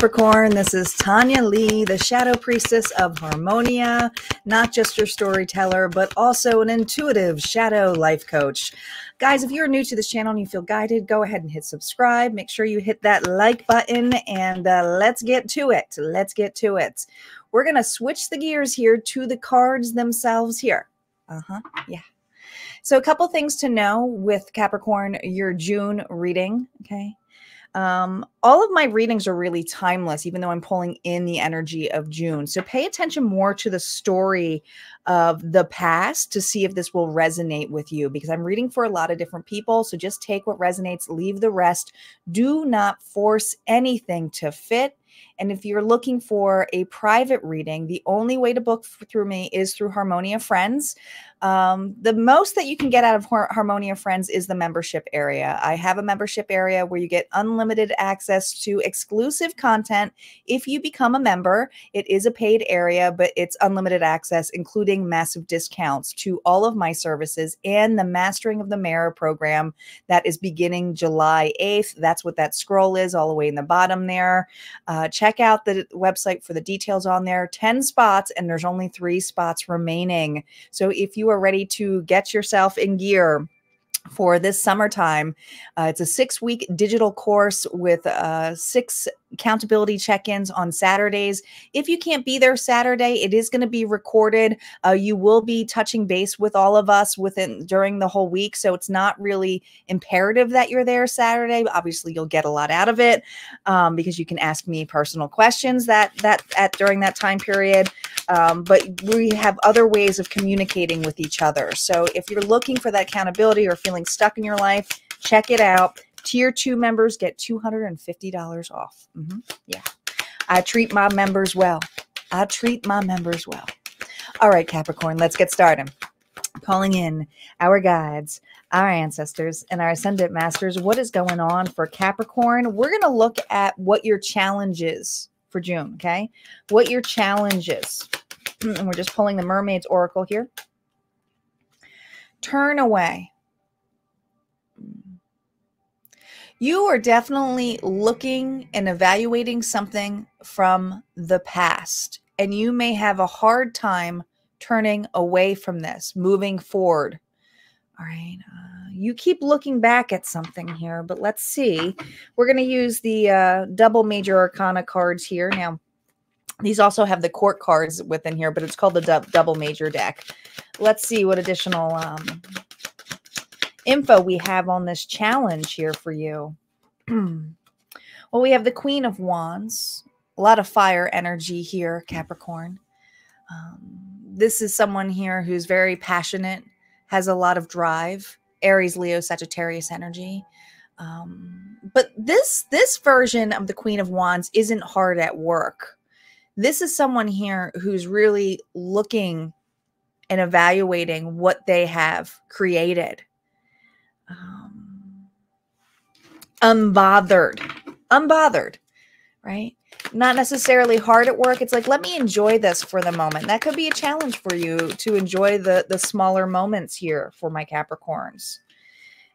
Capricorn. This is Tanya Lea, the Shadow Priestess of Harmonia, not just your storyteller, but also an intuitive shadow life coach. Guys, if you're new to this channel and you feel guided, go ahead and hit subscribe. Make sure you hit that like button and uh, let's get to it. Let's get to it. We're going to switch the gears here to the cards themselves here. Uh huh. Yeah. So, a couple things to know with Capricorn, your June reading. Okay. Um, all of my readings are really timeless, even though I'm pulling in the energy of June. So pay attention more to the story of the past to see if this will resonate with you because I'm reading for a lot of different people. So just take what resonates, leave the rest. Do not force anything to fit. And if you're looking for a private reading, the only way to book through me is through Harmonia Friends. Um, the most that you can get out of Har Harmonia Friends is the membership area. I have a membership area where you get unlimited access to exclusive content. If you become a member, it is a paid area, but it's unlimited access, including massive discounts to all of my services and the Mastering of the Mirror program that is beginning July 8th. That's what that scroll is all the way in the bottom there. Uh, check out the website for the details on there. 10 spots, and there's only three spots remaining. So if you are ready to get yourself in gear for this summertime. Uh, it's a six week digital course with uh, six accountability check-ins on Saturdays. If you can't be there Saturday, it is going to be recorded. Uh, you will be touching base with all of us within during the whole week, so it's not really imperative that you're there Saturday. Obviously, you'll get a lot out of it um, because you can ask me personal questions that that at during that time period. Um, but we have other ways of communicating with each other. So if you're looking for that accountability or feeling stuck in your life, check it out. Tier two members get $250 off. Mm-hmm. Yeah. I treat my members well. I treat my members well. All right, Capricorn, let's get started. Calling in our guides, our ancestors, and our ascendant masters. What is going on for Capricorn? We're going to look at what your challenge is for June, okay? What your challenge is. and we're just pulling the Mermaid's Oracle here. Turn away. You are definitely looking and evaluating something from the past, and you may have a hard time turning away from this, moving forward. All right. Uh, you keep looking back at something here, but let's see. We're going to use the uh, double major arcana cards here. Now, these also have the court cards within here, but it's called the double major deck. Let's see what additional um, info we have on this challenge here for you. well, we have the Queen of Wands, a lot of fire energy here, Capricorn. Um, this is someone here who's very passionate, has a lot of drive, Aries, Leo, Sagittarius energy. Um, but this this version of the Queen of Wands isn't hard at work. This is someone here who's really looking and evaluating what they have created um, unbothered, unbothered, right? Not necessarily hard at work. It's like, let me enjoy this for the moment. That could be a challenge for you to enjoy the, the smaller moments here for my Capricorns.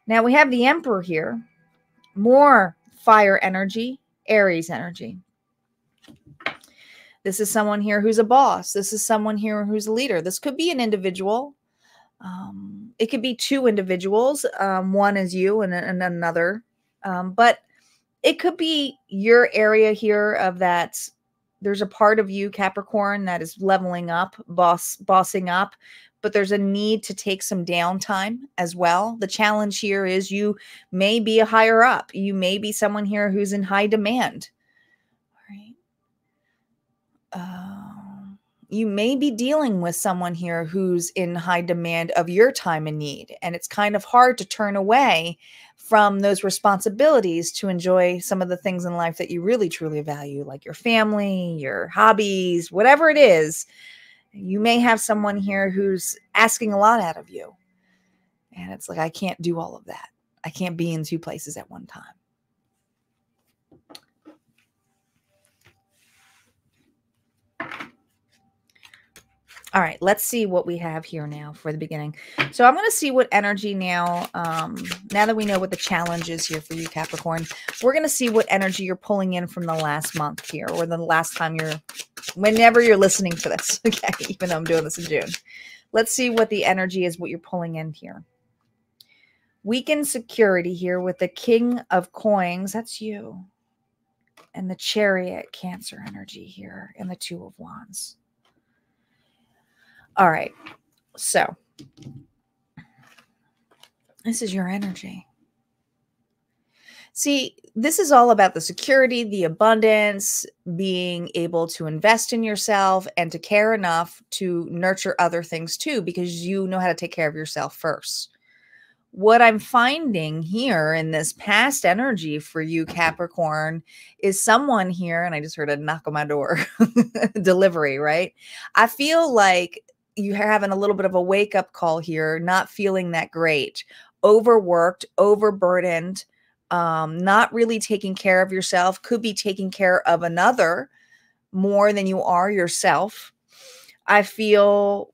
Now we have the Emperor here, more fire energy, Aries energy. This is someone here who's a boss. This is someone here who's a leader. This could be an individual um, it could be two individuals. Um, one is you and, and another. Um, but it could be your area here of that. There's a part of you, Capricorn, that is leveling up, boss, bossing up, but there's a need to take some downtime as well. The challenge here is you may be a higher up. You may be someone here who's in high demand. All right. Uh, you may be dealing with someone here who's in high demand of your time and need. And it's kind of hard to turn away from those responsibilities to enjoy some of the things in life that you really truly value, like your family, your hobbies, whatever it is. You may have someone here who's asking a lot out of you. And it's like, I can't do all of that. I can't be in two places at one time. All right, let's see what we have here now for the beginning. So I'm going to see what energy now, um, now that we know what the challenge is here for you, Capricorn, we're going to see what energy you're pulling in from the last month here or the last time you're, whenever you're listening to this, okay, even though I'm doing this in June. Let's see what the energy is, what you're pulling in here. Weakened security here with the King of Coins. That's you. And the Chariot Cancer energy here and the Two of Wands. All right. So this is your energy. See, this is all about the security, the abundance, being able to invest in yourself and to care enough to nurture other things too, because you know how to take care of yourself first. What I'm finding here in this past energy for you, Capricorn, is someone here, and I just heard a knock on my door delivery, right? I feel like you're having a little bit of a wake up call here, not feeling that great, overworked, overburdened, um, not really taking care of yourself, could be taking care of another more than you are yourself. I feel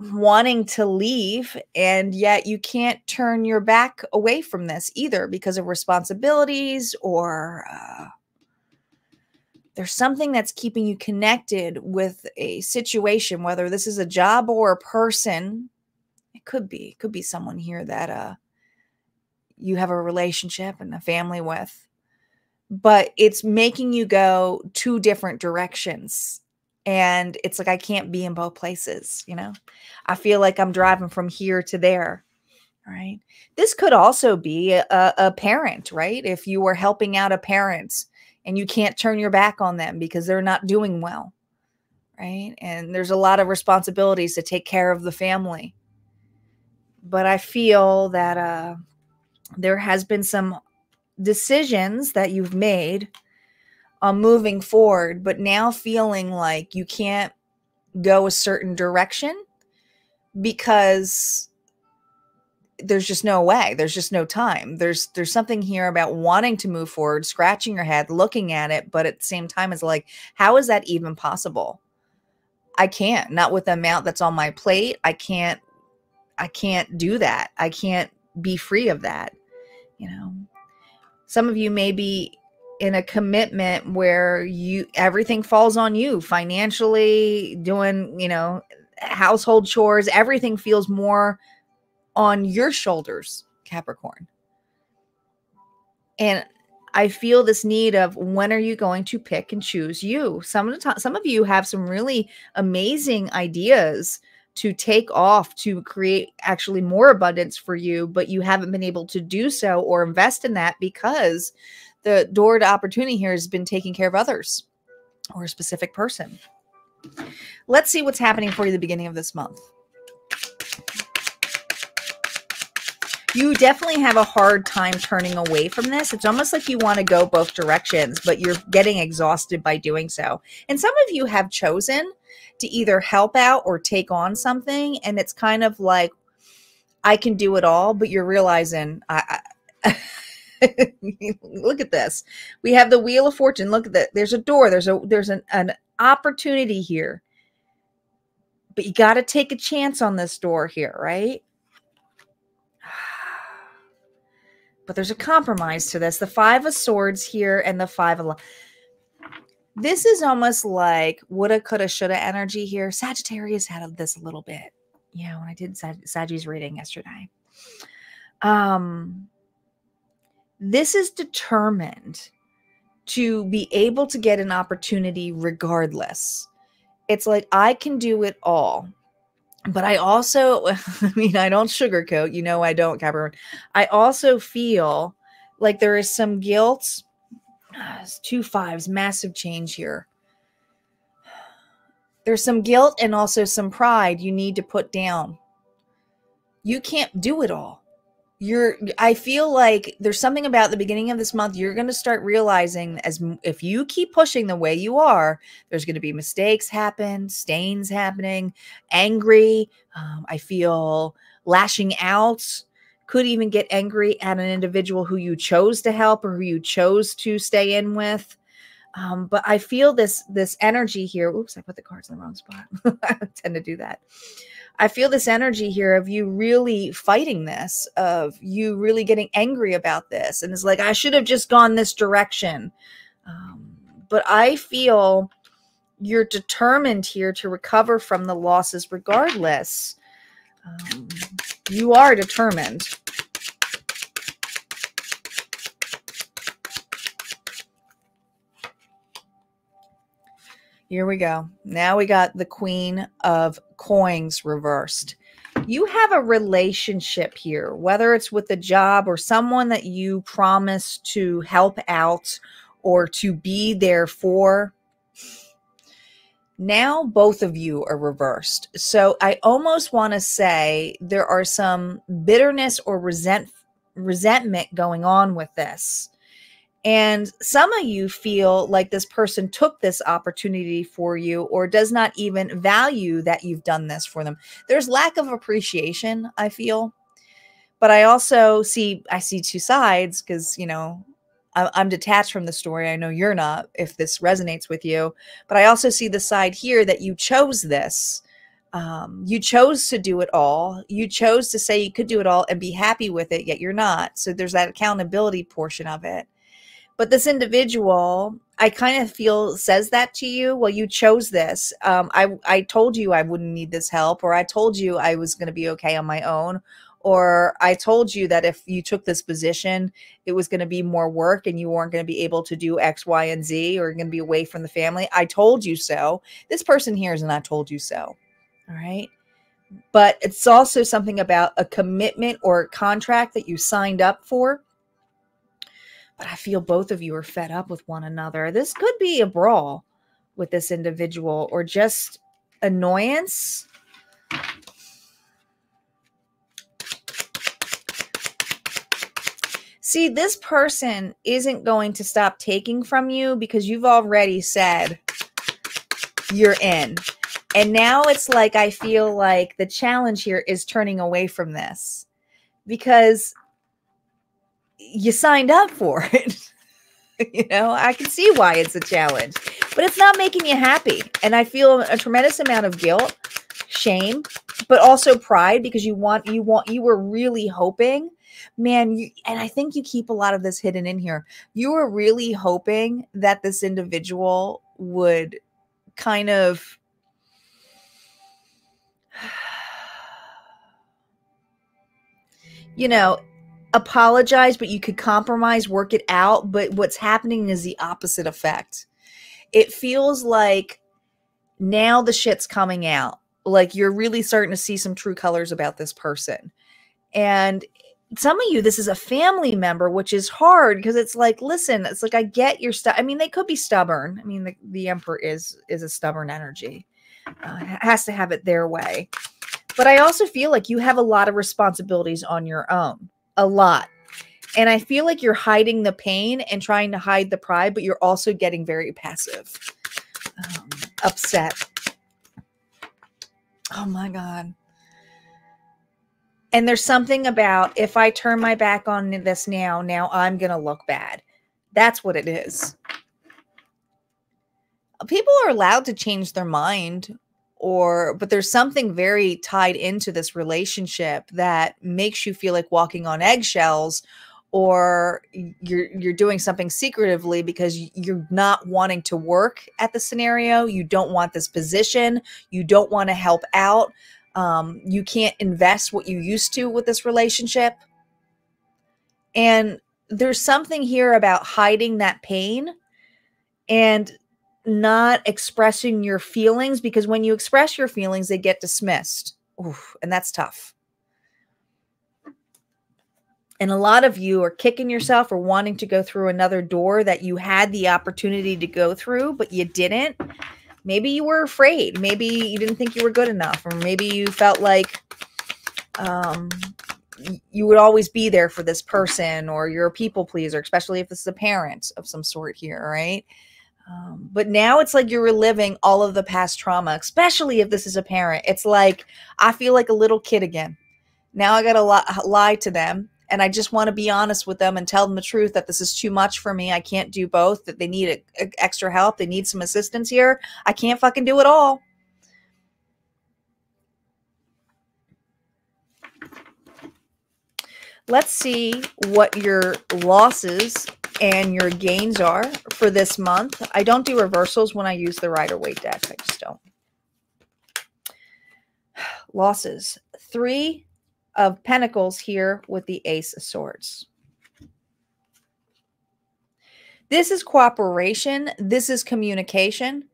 wanting to leave, and yet you can't turn your back away from this either because of responsibilities or. Uh, there's something that's keeping you connected with a situation, whether this is a job or a person. It could be, it could be someone here that uh you have a relationship and a family with. But it's making you go two different directions. And it's like I can't be in both places, you know. I feel like I'm driving from here to there right? This could also be a, a, parent, right? If you were helping out a parent and you can't turn your back on them because they're not doing well right? And there's a lot of responsibilities to take care of the family. But i feel that uh there has been some decisions that you've made on moving forward but now feeling like you can't go a certain direction because there's just no way there's just no time. There's there's something here about wanting to move forward scratching your head looking at it but at the same time it's like how is that even possible? I can't not with the amount that's on my plate i can't i can't do that. I can't be free of that you know? Some of you may be in a commitment where you everything falls on you financially doing you know household chores everything feels more on your shoulders, Capricorn. And I feel this need of when are you going to pick and choose you? Some of the time, some of you have some really amazing ideas to take off to create actually more abundance for you, but you haven't been able to do so or invest in that because the door to opportunity here has been taking care of others or a specific person. Let's see what's happening for you the beginning of this month. You definitely have a hard time turning away from this. It's almost like you want to go both directions, but you're getting exhausted by doing so. And some of you have chosen to either help out or take on something. And it's kind of like, I can do it all, but you're realizing, I, I look at this. We have the wheel of fortune. Look at that. There's a door. There's a there's an, an opportunity here. But you got to take a chance on this door here, right? But there's a compromise to this. The five of swords here and the five of this is almost like woulda, coulda, shoulda energy here. Sagittarius had this a little bit. Yeah, when I did Sag- Sagi's reading yesterday. Um, this is determined to be able to get an opportunity regardless. It's like I can do it all but I also, I mean, I don't sugarcoat, you know, I don't, Capricorn. I also feel like there is some guilt. Ah, two fives, massive change here. There's some guilt and also some pride you need to put down. You can't do it all you're i feel like there's something about the beginning of this month you're going to start realizing as if you keep pushing the way you are there's going to be mistakes happen stains happening angry um, i feel lashing out could even get angry at an individual who you chose to help or who you chose to stay in with Um, but I feel this this energy here. Oops, I put the cards in the wrong spot. I tend to do that. I feel this energy here of you really fighting this, of you really getting angry about this. And it's like, I should have just gone this direction. Um, but I feel you're determined here to recover from the losses regardless. Um, you are determined. Here we go. Now we got the Queen of Coins reversed. You have a relationship here, whether it's with a job or someone that you promise to help out or to be there for. Now both of you are reversed. So I almost want to say there are some bitterness or resent resentment going on with this and some of you feel like this person took this opportunity for you or does not even value that you've done this for them. There's lack of appreciation, I feel. But I also see I see two sides because, you know, I'm detached from the story. I know you're not if this resonates with you, but I also see the side here that you chose this. Um, you chose to do it all. You chose to say you could do it all and be happy with it, yet you're not. So there's that accountability portion of it. But this individual, I kind of feel says that to you. Well, you chose this. Um, I I told you I wouldn't need this help, or I told you I was going to be okay on my own, or I told you that if you took this position, it was going to be more work and you weren't going to be able to do X, Y, and Z, or going to be away from the family. I told you so. This person here is not told you so. All right. But it's also something about a commitment or a contract that you signed up for but I feel both of you are fed up with one another. This could be a brawl with this individual or just annoyance. See, this person isn't going to stop taking from you because you've already said you're in. And now it's like I feel like the challenge here is turning away from this because you signed up for it. you know, I can see why it's a challenge, but it's not making you happy. And I feel a tremendous amount of guilt, shame, but also pride because you want, you want, you were really hoping, man. You, and I think you keep a lot of this hidden in here. You were really hoping that this individual would kind of, you know, apologize, but you could compromise, work it out. But what's happening is the opposite effect. It feels like now the shit's coming out. Like you're really starting to see some true colors about this person. And some of you, this is a family member, which is hard because it's like, listen, it's like I get your stuff. I mean, they could be stubborn. I mean, the, the emperor is is a stubborn energy. Uh, has to have it their way. But I also feel like you have a lot of responsibilities on your own a lot. And I feel like you're hiding the pain and trying to hide the pride, but you're also getting very passive, um, upset. Oh my God. And there's something about if I turn my back on this now, now I'm going to look bad. That's what it is. People are allowed to change their mind or but there's something very tied into this relationship that makes you feel like walking on eggshells or you're you're doing something secretively because you're not wanting to work at the scenario. You don't want this position. You don't want to help out. Um, you can't invest what you used to with this relationship. And there's something here about hiding that pain. And not expressing your feelings because when you express your feelings, they get dismissed. Oof, and that's tough. And a lot of you are kicking yourself or wanting to go through another door that you had the opportunity to go through, but you didn't. Maybe you were afraid. Maybe you didn't think you were good enough, or maybe you felt like um, you would always be there for this person, or you're a people pleaser, especially if this is a parent of some sort here, right? Um, but now it's like you're reliving all of the past trauma, especially if this is a parent. It's like I feel like a little kid again. Now I got to li- lie to them and I just want to be honest with them and tell them the truth that this is too much for me. I can't do both, that they need a, a extra help, they need some assistance here. I can't fucking do it all. Let's see what your losses and your gains are for this month. I don't do reversals when I use the Rider Waite deck. I just don't. Losses. Three of Pentacles here with the Ace of Swords. This is cooperation. This is communication.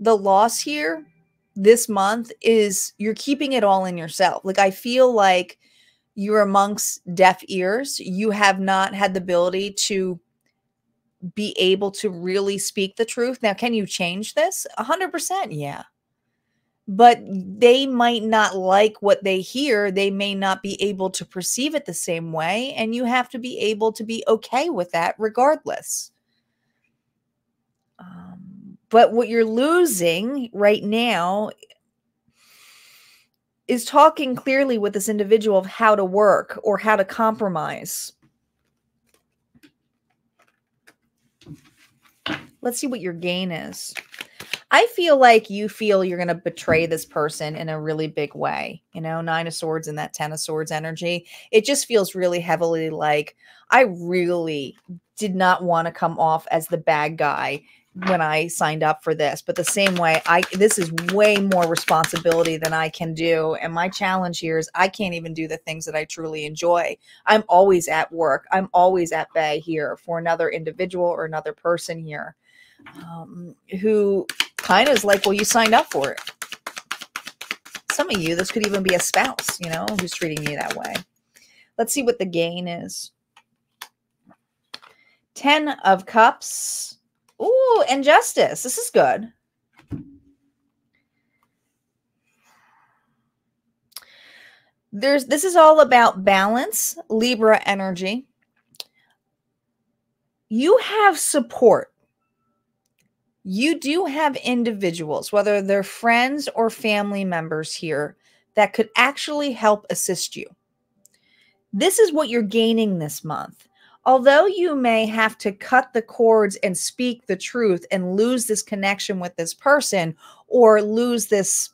The loss here this month is you're keeping it all in yourself. Like I feel like you're amongst deaf ears. You have not had the ability to be able to really speak the truth. Now, can you change this? 100%. Yeah. But they might not like what they hear. They may not be able to perceive it the same way. And you have to be able to be okay with that regardless. Um, but what you're losing right now is talking clearly with this individual of how to work or how to compromise. Let's see what your gain is. I feel like you feel you're going to betray this person in a really big way. You know, Nine of Swords and that Ten of Swords energy. It just feels really heavily like I really did not want to come off as the bad guy when I signed up for this. But the same way, I this is way more responsibility than I can do. And my challenge here is I can't even do the things that I truly enjoy. I'm always at work. I'm always at bay here for another individual or another person here um, who kind of is like, well, you signed up for it. Some of you, this could even be a spouse, you know, who's treating you that way. Let's see what the gain is. 10 of cups. Ooh, Injustice. This is good. There's this is all about balance, Libra energy. You have support you do have individuals, whether they're friends or family members here, that could actually help assist you. This is what you're gaining this month. Although you may have to cut the cords and speak the truth and lose this connection with this person or lose this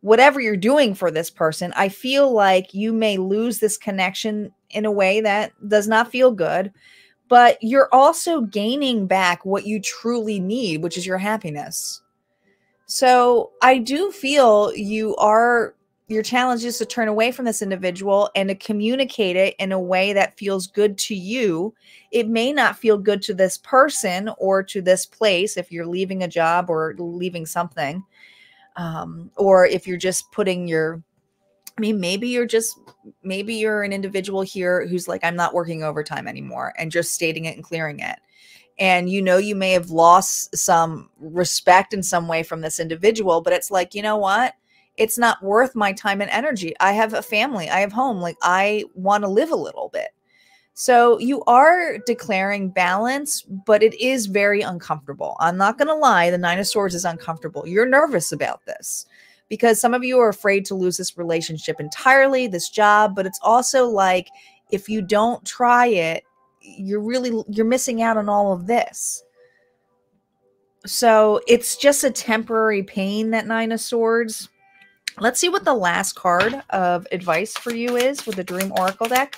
whatever you're doing for this person, I feel like you may lose this connection in a way that does not feel good but you're also gaining back what you truly need, which is your happiness. So I do feel you are your challenge is to turn away from this individual and to communicate it in a way that feels good to you. It may not feel good to this person or to this place if you're leaving a job or leaving something. Um, or if you're just putting your I mean, maybe you're just, maybe you're an individual here who's like, I'm not working overtime anymore and just stating it and clearing it. And you know, you may have lost some respect in some way from this individual, but it's like, you know what? It's not worth my time and energy. I have a family, I have home. Like, I want to live a little bit. So you are declaring balance, but it is very uncomfortable. I'm not going to lie. The Nine of Swords is uncomfortable. You're nervous about this because some of you are afraid to lose this relationship entirely, this job, but it's also like if you don't try it, you're really you're missing out on all of this. So it's just a temporary pain that 9 of swords. Let's see what the last card of advice for you is with the Dream Oracle deck.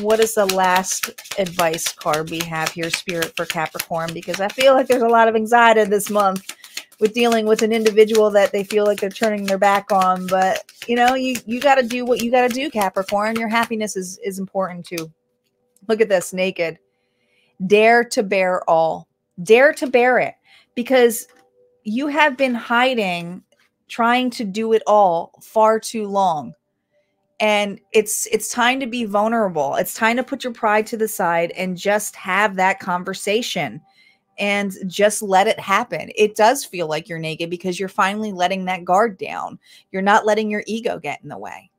What is the last advice card we have here, Spirit, for Capricorn? Because I feel like there's a lot of anxiety this month with dealing with an individual that they feel like they're turning their back on. But you know, you you got to do what you got to do, Capricorn. Your happiness is is important too. Look at this, naked. Dare to bare all. Dare to bare it because you have been hiding, trying to do it all far too long. And it's it's time to be vulnerable. It's time to put your pride to the side and just have that conversation and just let it happen. It does feel like you're naked because you're finally letting that guard down. You're not letting your ego get in the way.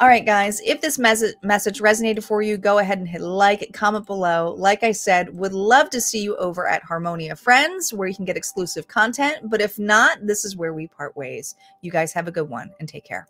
All right, guys, if this mes- message resonated for you, go ahead and hit like, comment below. Like I said, would love to see you over at Harmonia Friends where you can get exclusive content. But if not, this is where we part ways. You guys have a good one and take care.